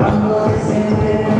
Cuando te